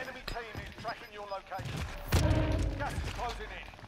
enemy team is tracking your location. Gas is closing in.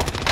The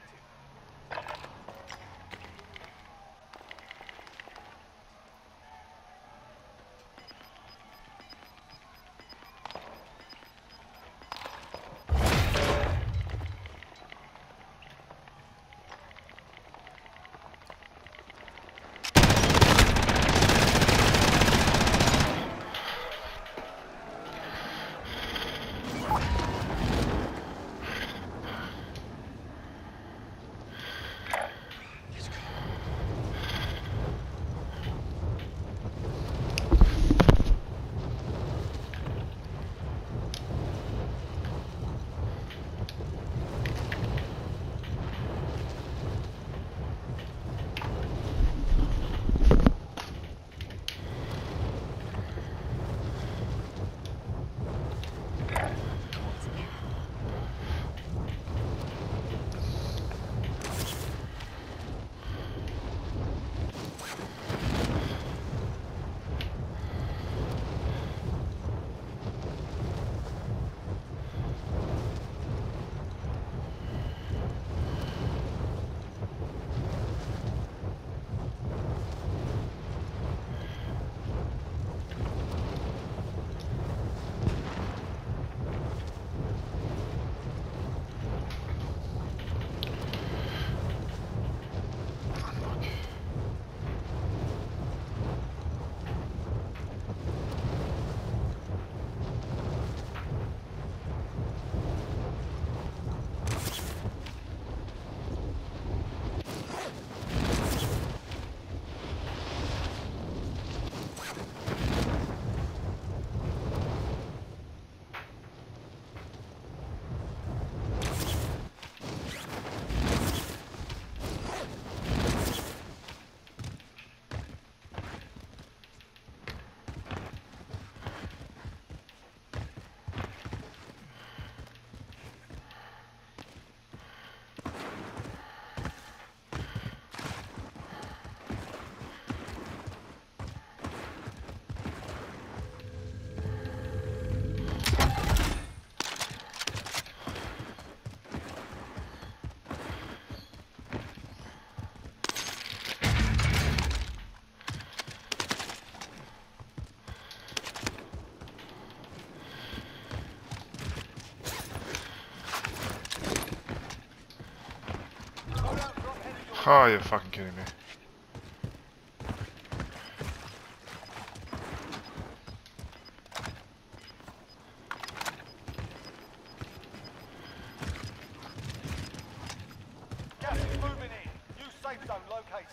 Oh, you're fucking kidding me. Gas is moving in. New safe zone located.